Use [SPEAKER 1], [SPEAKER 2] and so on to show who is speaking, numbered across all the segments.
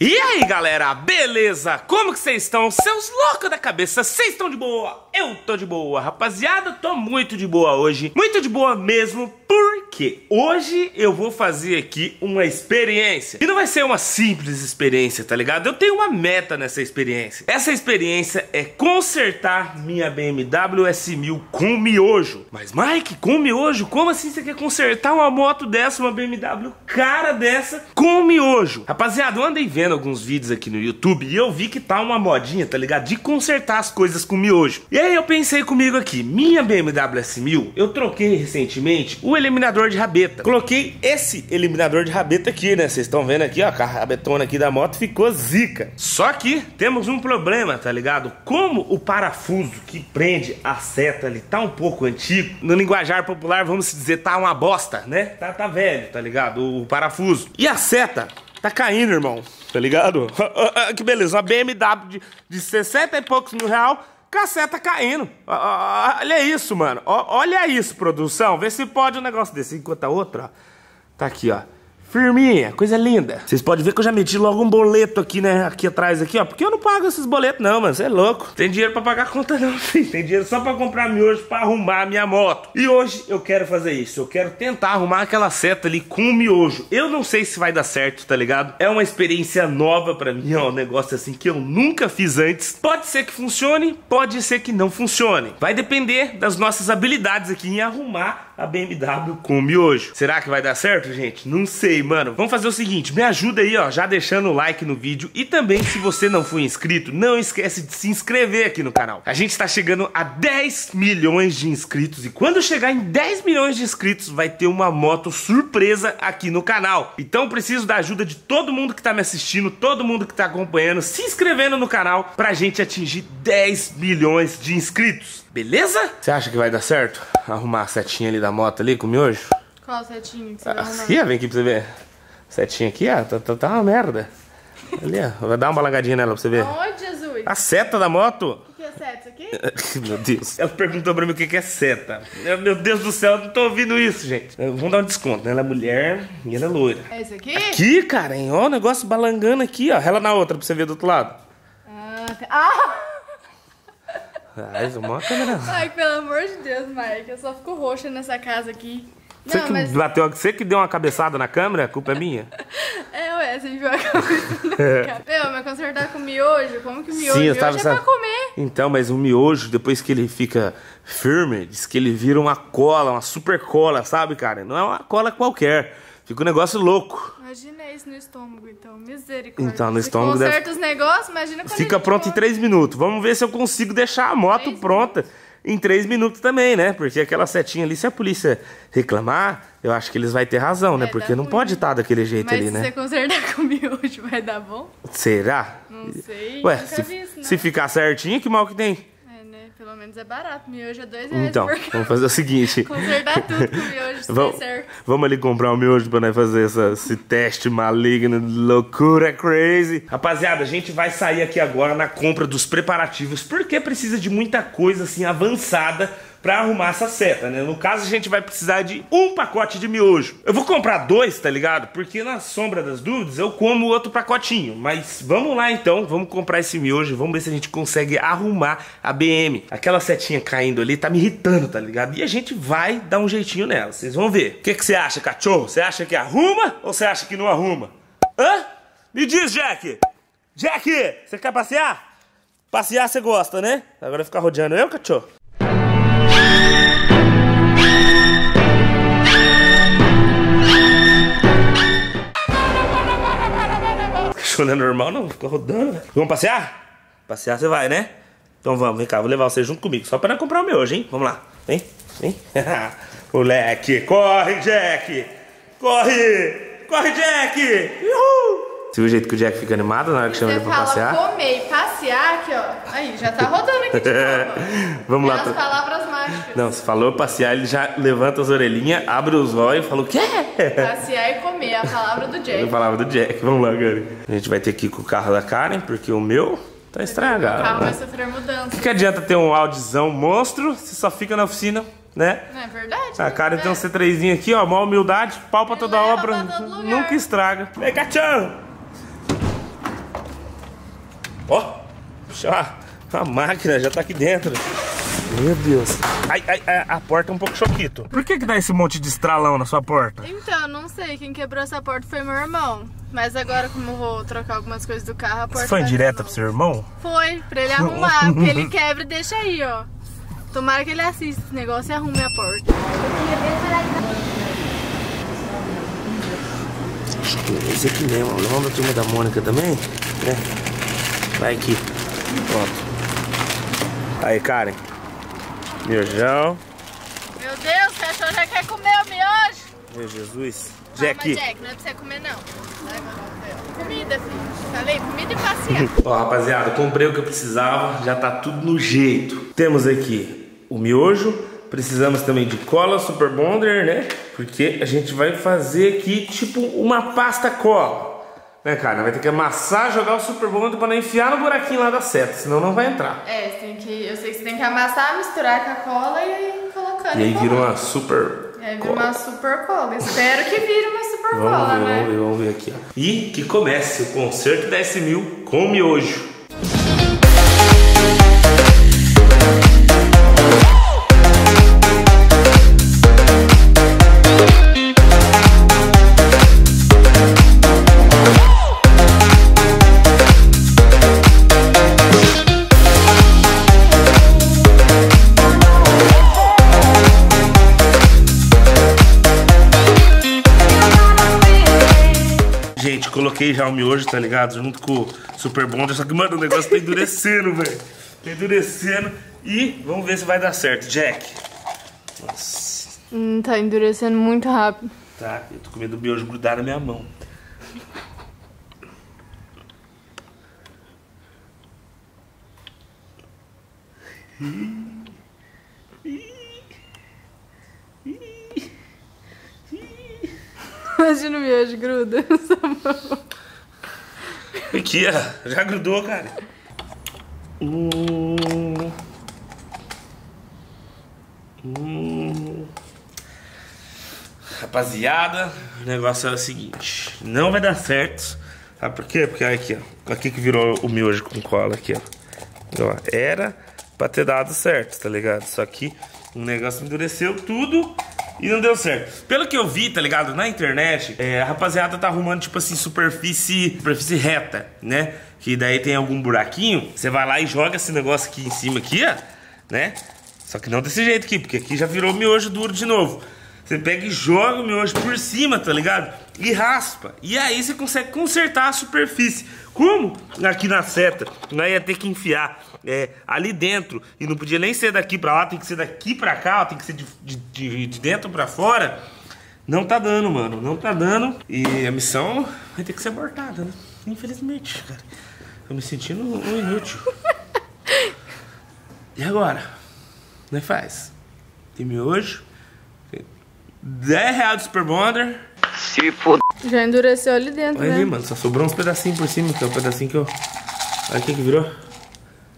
[SPEAKER 1] E aí galera, beleza? Como que vocês estão? Seus loucos da cabeça, vocês estão de boa? Eu tô de boa, rapaziada, tô muito de boa hoje Muito de boa mesmo, porque hoje eu vou fazer aqui uma experiência E não vai ser uma simples experiência, tá ligado? Eu tenho uma meta nessa experiência Essa experiência é consertar minha BMW S1000 com miojo Mas Mike, com miojo? Como assim você quer consertar uma moto dessa, uma BMW cara dessa com miojo? Rapaziada, eu andei vendo alguns vídeos aqui no YouTube e eu vi que tá uma modinha, tá ligado? De consertar as coisas com miojo. E aí eu pensei comigo aqui, minha BMW S1000, eu troquei recentemente o eliminador de rabeta. Coloquei esse eliminador de rabeta aqui, né? Vocês estão vendo aqui, ó, a rabetona aqui da moto ficou zica. Só que temos um problema, tá ligado? Como o parafuso que prende a seta ali tá um pouco antigo, no linguajar popular vamos dizer tá uma bosta, né? Tá, tá velho, tá ligado? O parafuso. E a seta tá caindo, irmão. Tá ligado? que beleza, uma BMW de, de 60 e poucos mil real, caceta caindo. Olha isso, mano. Olha isso, produção. Vê se pode um negócio desse. Enquanto a outra, ó, tá aqui, ó. Firminha, coisa linda. Vocês podem ver que eu já meti logo um boleto aqui, né? Aqui atrás, aqui, ó. Porque eu não pago esses boletos, não, mano. Você é louco. Tem dinheiro pra pagar conta, não, filho. Tem dinheiro só pra comprar miojo pra arrumar a minha moto. E hoje eu quero fazer isso. Eu quero tentar arrumar aquela seta ali com miojo. Eu não sei se vai dar certo, tá ligado? É uma experiência nova pra mim, ó. Um negócio assim que eu nunca fiz antes. Pode ser que funcione, pode ser que não funcione. Vai depender das nossas habilidades aqui em arrumar a BMW com miojo. Será que vai dar certo, gente? Não sei, mano. Vamos fazer o seguinte, me ajuda aí, ó, já deixando o like no vídeo. E também, se você não for inscrito, não esquece de se inscrever aqui no canal. A gente tá chegando a 10 milhões de inscritos. E quando chegar em 10 milhões de inscritos, vai ter uma moto surpresa aqui no canal. Então, preciso da ajuda de todo mundo que tá me assistindo, todo mundo que tá acompanhando, se inscrevendo no canal pra gente atingir 10 milhões de inscritos. Beleza? Você acha que vai dar certo? Arrumar a setinha ali da moto ali com o miojo?
[SPEAKER 2] Qual setinha que você vai arrumar?
[SPEAKER 1] Aqui, vem aqui pra você ver. Setinha aqui, ó, tá, tá, tá uma merda. Ali, ó, vai dar uma balangadinha nela pra você ver.
[SPEAKER 2] Aonde, Jesus?
[SPEAKER 1] A seta da moto.
[SPEAKER 2] O que é seta? Isso aqui?
[SPEAKER 1] Meu Deus. Ela perguntou pra mim o que é seta. Meu Deus do céu, eu não tô ouvindo isso, gente. Vamos dar um desconto, né? Ela é mulher e ela é loira.
[SPEAKER 2] É esse aqui?
[SPEAKER 1] Aqui, cara, hein? Ó, o negócio balangando aqui, ó. Rela na outra pra você ver do outro lado.
[SPEAKER 2] Ah, tem... ah!
[SPEAKER 1] Ai, uma câmera.
[SPEAKER 2] Ai, pelo amor de Deus, Mike. Eu só fico roxa nessa casa aqui.
[SPEAKER 1] Você não, que mas... bateu, você que deu uma cabeçada na câmera, a culpa é minha?
[SPEAKER 2] É, ué, você viu a câmera. Meu, mas consertar com miojo, como que miojo?
[SPEAKER 1] Sim, eu
[SPEAKER 2] miojo
[SPEAKER 1] tava,
[SPEAKER 2] é
[SPEAKER 1] sabe...
[SPEAKER 2] pra comer.
[SPEAKER 1] Então, mas o miojo, depois que ele fica firme, diz que ele vira uma cola, uma super cola, sabe, cara? Não é uma cola qualquer. Fica um negócio louco.
[SPEAKER 2] Imagina isso no estômago, então. Misericórdia.
[SPEAKER 1] Então, no estômago
[SPEAKER 2] conserta
[SPEAKER 1] deve...
[SPEAKER 2] os negócios, imagina quando
[SPEAKER 1] Fica pronto em 3 minutos. Vamos ver se eu consigo deixar a moto três pronta minutos. em 3 minutos também, né? Porque aquela setinha ali, se a polícia reclamar, eu acho que eles vão ter razão, né?
[SPEAKER 2] Vai
[SPEAKER 1] Porque não
[SPEAKER 2] ruim.
[SPEAKER 1] pode estar daquele jeito
[SPEAKER 2] Mas
[SPEAKER 1] ali,
[SPEAKER 2] se
[SPEAKER 1] né?
[SPEAKER 2] você consertar com miojo, vai dar bom?
[SPEAKER 1] Será?
[SPEAKER 2] Não sei.
[SPEAKER 1] Ué,
[SPEAKER 2] nunca
[SPEAKER 1] se,
[SPEAKER 2] vi isso,
[SPEAKER 1] se ficar certinho, que mal que tem?
[SPEAKER 2] Pelo menos é barato. Miojo é dois reais
[SPEAKER 1] Então, vamos fazer o seguinte.
[SPEAKER 2] Consertar tudo com miojo,
[SPEAKER 1] Vamos, vamos ali comprar o miojo pra nós fazer essa, esse teste maligno, loucura crazy. Rapaziada, a gente vai sair aqui agora na compra dos preparativos, porque precisa de muita coisa assim avançada pra arrumar essa seta, né? No caso, a gente vai precisar de um pacote de miojo. Eu vou comprar dois, tá ligado? Porque na sombra das dúvidas eu como outro pacotinho. Mas vamos lá então, vamos comprar esse miojo, vamos ver se a gente consegue arrumar a BM. Aquela setinha caindo ali tá me irritando, tá ligado? E a gente vai dar um jeitinho nela, vocês vão ver. O que, que você acha, cachorro? Você acha que arruma ou você acha que não arruma? Hã? Me diz, Jack! Jack, você quer passear? Passear você gosta, né? Agora ficar rodeando eu, cachorro? Cachorro não é normal, não. Fica rodando, velho. Vamos passear? Passear você vai, né? Então vamos, vem cá, vou levar você junto comigo. Só pra não comprar o meu hoje, hein? Vamos lá. Vem, vem. Moleque, corre, Jack! Corre! Corre, Jack! Uhul! Você viu o jeito que o Jack fica animado na hora que chama ele pra
[SPEAKER 2] fala
[SPEAKER 1] passear?
[SPEAKER 2] comer e passear aqui, ó. Aí, já tá rodando aqui de novo.
[SPEAKER 1] Vamos lá.
[SPEAKER 2] É as
[SPEAKER 1] pra-
[SPEAKER 2] palavras mágicas.
[SPEAKER 1] Não, você falou passear, ele já levanta as orelhinhas, abre os olhos e fala o quê?
[SPEAKER 2] Passear e comer, é a palavra do Jack.
[SPEAKER 1] falava do Jack. Vamos lá, cara. A gente vai ter que ir com o carro da Karen, porque o meu tá
[SPEAKER 2] O
[SPEAKER 1] estragado.
[SPEAKER 2] carro
[SPEAKER 1] né?
[SPEAKER 2] vai sofrer mudança.
[SPEAKER 1] O que adianta ter um Audizão monstro se só fica na oficina, né?
[SPEAKER 2] Não é verdade?
[SPEAKER 1] A Karen tem um
[SPEAKER 2] é.
[SPEAKER 1] C3zinho aqui, ó, maior humildade, pau pra toda obra, nunca estraga. Vem, cachorro! Ó, puxa, a máquina já tá aqui dentro. Meu Deus. Ai, ai, ai, a porta é um pouco choquito. Por que que dá esse monte de estralão na sua porta?
[SPEAKER 2] Então, não sei. Quem quebrou essa porta foi meu irmão. Mas agora, como eu vou trocar algumas coisas do carro, a porta.
[SPEAKER 1] Você foi
[SPEAKER 2] tá
[SPEAKER 1] direta
[SPEAKER 2] novo.
[SPEAKER 1] pro seu irmão?
[SPEAKER 2] Foi, pra ele arrumar. porque ele quebra e deixa aí, ó. Tomara que ele assista esse negócio e arrume a porta.
[SPEAKER 1] Esse aqui mesmo, vamos da turma da Mônica também, né? Vai aqui. Pronto. Aí, Karen. Miojão.
[SPEAKER 2] Meu Deus, o cachorro já quer comer o miojo.
[SPEAKER 1] Meu Jesus.
[SPEAKER 2] Calma,
[SPEAKER 1] Jack.
[SPEAKER 2] Jack, não é pra você comer, não. Comida, filho. Falei, comida e passear.
[SPEAKER 1] Ó, rapaziada, comprei o que eu precisava, já tá tudo no jeito. Temos aqui o miojo, precisamos também de cola Super Bonder, né? Porque a gente vai fazer aqui tipo uma pasta cola. Né, cara? Vai ter que amassar, jogar o Super Bonder pra não enfiar no buraquinho lá da seta, senão não vai entrar.
[SPEAKER 2] É, você tem que, eu sei que você tem que amassar, misturar com a cola e aí colocando.
[SPEAKER 1] E aí vira uma super
[SPEAKER 2] É, vira uma super cola. Espero que vire uma super
[SPEAKER 1] Vamos
[SPEAKER 2] cola,
[SPEAKER 1] ver,
[SPEAKER 2] né?
[SPEAKER 1] vamos ver, vamos ver aqui, ó. E que comece o concerto da S mil com miojo. O miojo, tá ligado? Junto com o Super Bonder, só que, mano, o negócio tá endurecendo, velho. Tá endurecendo. E vamos ver se vai dar certo. Jack. Nossa.
[SPEAKER 2] Hum, tá endurecendo muito rápido.
[SPEAKER 1] Tá, eu tô com medo do miojo grudar na minha mão.
[SPEAKER 2] Imagina o miojo gruda. nessa mão.
[SPEAKER 1] Aqui, ó. Já grudou, cara. Hum. Hum. Rapaziada, o negócio é o seguinte. Não vai dar certo. Sabe por quê? Porque olha aqui, ó. Aqui que virou o miojo com cola aqui, ó. Ó, Era pra ter dado certo, tá ligado? Só que o negócio endureceu tudo e não deu certo. Pelo que eu vi, tá ligado? Na internet, é, a rapaziada tá arrumando, tipo assim, superfície, superfície reta, né? Que daí tem algum buraquinho, você vai lá e joga esse negócio aqui em cima, aqui, ó, né? Só que não desse jeito aqui, porque aqui já virou miojo duro de novo. Você pega e joga o miojo por cima, tá ligado? E raspa. E aí você consegue consertar a superfície. Como? Aqui na seta. Nós ia ter que enfiar é, ali dentro. E não podia nem ser daqui pra lá, tem que ser daqui pra cá, ó, tem que ser de, de, de- de dentro pra fora. Não tá dando, mano. Não tá dando. E a missão vai ter que ser abortada, né? Infelizmente, cara. Tô me sentindo um inútil. E agora? Não faz? Tem miojo. 10 reais do Super Bonder.
[SPEAKER 2] Já endureceu ali dentro,
[SPEAKER 1] Olha
[SPEAKER 2] né?
[SPEAKER 1] mano. Só sobrou uns pedacinhos por cima, que é o pedacinho que eu. Olha o que que virou.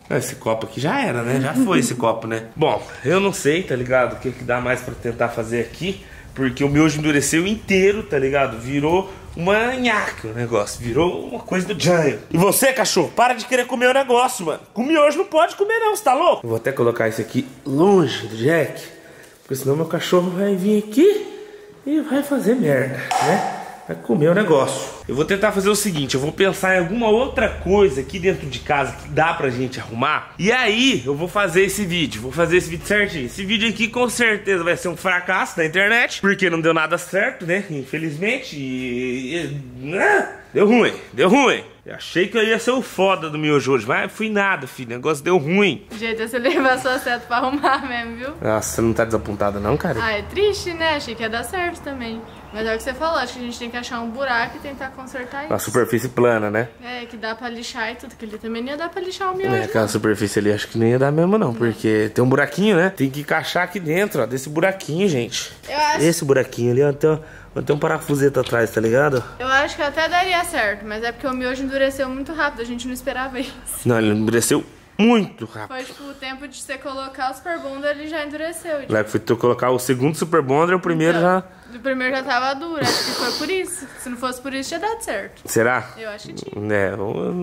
[SPEAKER 1] Ah, Esse copo aqui já era, né? Já foi esse copo, né? Bom, eu não sei, tá ligado? O que, que dá mais pra tentar fazer aqui. Porque o miojo endureceu inteiro, tá ligado? Virou uma nhaca o negócio. Virou uma coisa do Janho. E você, cachorro, para de querer comer o negócio, mano. Com miojo não pode comer, não, você tá louco? Eu vou até colocar isso aqui longe do Jack. Porque senão meu cachorro vai vir aqui e vai fazer merda, né? Vai comer o negócio. Eu vou tentar fazer o seguinte: eu vou pensar em alguma outra coisa aqui dentro de casa que dá pra gente arrumar. E aí eu vou fazer esse vídeo. Vou fazer esse vídeo certinho. Esse vídeo aqui com certeza vai ser um fracasso na internet. Porque não deu nada certo, né? Infelizmente. E. ah, deu ruim, deu ruim. Eu achei que eu ia ser o foda do miojo hoje, mas fui nada, filho. O negócio deu ruim.
[SPEAKER 2] Jeito é você levar sua seta pra arrumar mesmo, viu?
[SPEAKER 1] Nossa, você não tá desapontada, não, cara?
[SPEAKER 2] Ah, é triste, né? Achei que ia dar certo também. Mas é o que você falou, acho que a gente tem que achar um buraco e tentar consertar
[SPEAKER 1] Uma
[SPEAKER 2] isso.
[SPEAKER 1] superfície plana, né?
[SPEAKER 2] É, que dá pra lixar e tudo, que ele também não ia dar pra lixar o miojo.
[SPEAKER 1] É, aquela superfície ali acho que nem ia dar mesmo não, porque tem um buraquinho, né? Tem que encaixar aqui dentro, ó, desse buraquinho, gente.
[SPEAKER 2] Eu acho,
[SPEAKER 1] Esse buraquinho ali, ó, tem, ó, tem um parafuseta atrás, tá ligado?
[SPEAKER 2] eu acho que até daria certo, mas é porque o miojo endureceu muito rápido, a gente não esperava isso.
[SPEAKER 1] Não, ele endureceu muito rápido.
[SPEAKER 2] Foi tipo o tempo de você colocar o Super Bonder, ele já endureceu.
[SPEAKER 1] Lá que foi tu colocar o segundo Super Bonder, o primeiro já...
[SPEAKER 2] O primeiro já tava duro, acho que foi por isso. Se não fosse por isso, tinha dado certo.
[SPEAKER 1] Será?
[SPEAKER 2] Eu acho que tinha.
[SPEAKER 1] É, eu-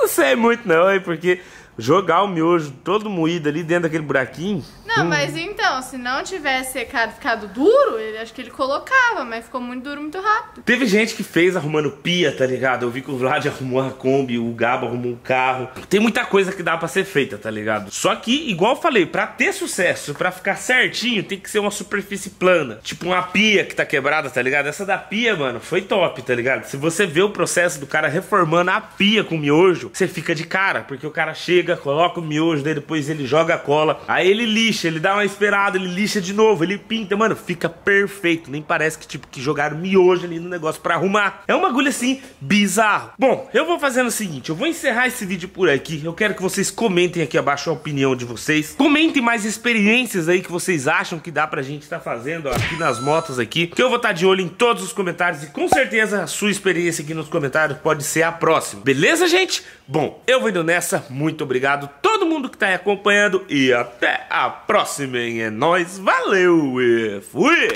[SPEAKER 1] não sei muito não, hein, porque jogar o miojo todo moído ali dentro daquele buraquinho.
[SPEAKER 2] Não, hum. mas então, se não tivesse secado ficado duro, ele, acho que ele colocava, mas ficou muito duro muito rápido.
[SPEAKER 1] Teve gente que fez arrumando pia, tá ligado? Eu vi que o Vlad arrumou a Kombi, o Gabo arrumou um carro. Tem muita coisa que dá para ser feita, tá ligado? Só que, igual eu falei, para ter sucesso, para ficar certinho, tem que ser uma superfície plana. Tipo uma pia que tá quebrada, tá ligado? Essa da pia, mano, foi top, tá ligado? Se você vê o processo do cara reformando a pia com miojo, você fica de cara, porque o cara chega, coloca o miojo, daí depois ele joga a cola, aí ele lixa, ele dá uma esperada, ele lixa de novo, ele pinta, mano, fica perfeito. Nem parece que tipo que jogaram miojo ali no negócio para arrumar. É uma agulha assim bizarro. Bom, eu vou fazendo o seguinte, eu vou encerrar esse vídeo por aqui. Eu quero que vocês comentem aqui abaixo a opinião de vocês. Comentem mais experiências aí que vocês acham que dá pra gente estar tá fazendo ó, aqui nas motos aqui, que eu vou estar tá de olho em todos os comentários e com certeza a sua experiência aqui nos comentários pode ser a próxima. Beleza, gente? Bom, eu vou indo nessa. Muito obrigado todo mundo que tá aí acompanhando e até a próxima, hein? É nóis, valeu e fui!